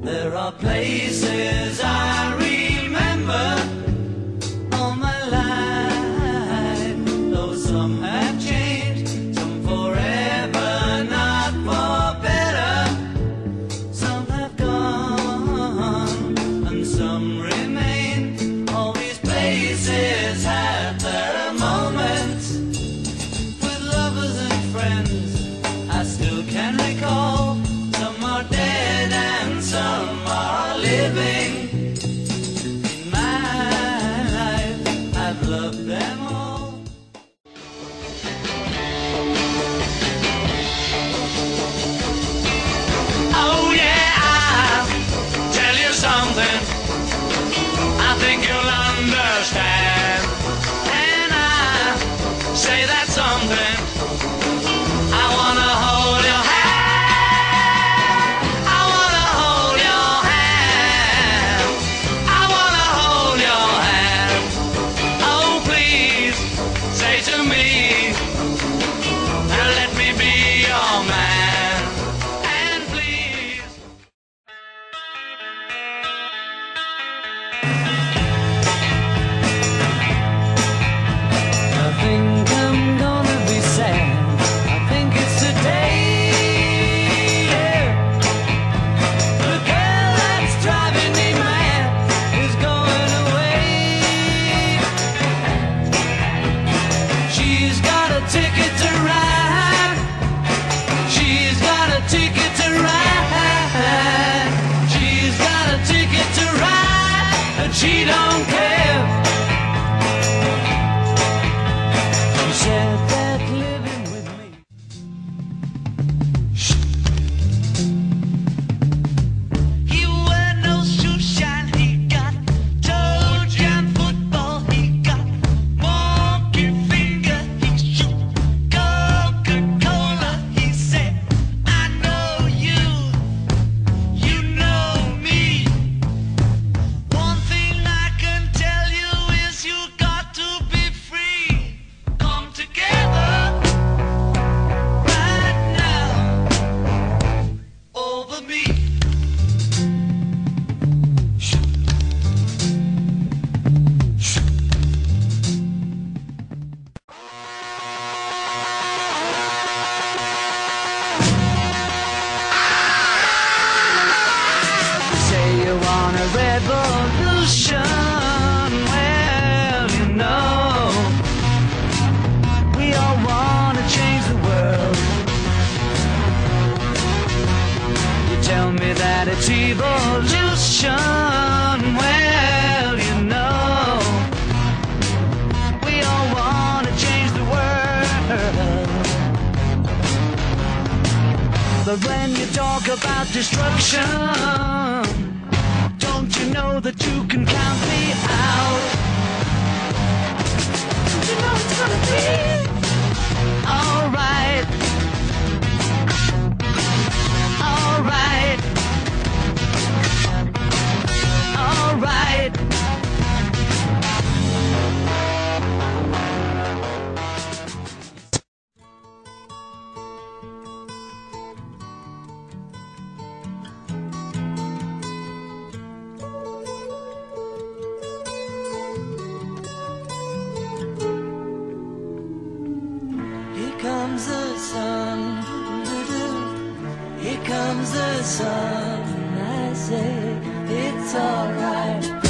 There are places I remember all my life, though some have changed, some forever, not for better. Some have gone and some remain. All these places have. that it's evolution. Well, you know, we all want to change the world. But when you talk about destruction, don't you know that you can count comes the sun. and I say it's alright.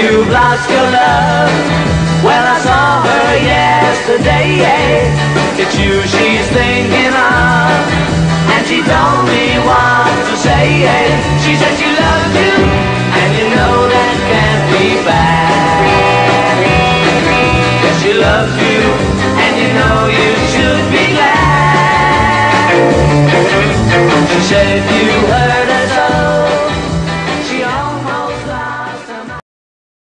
You've lost your love? Well, I saw her yesterday. It's you she's thinking of, and she told me what to say. She said she loves you, and you know that can't be bad. Yes, she loves you,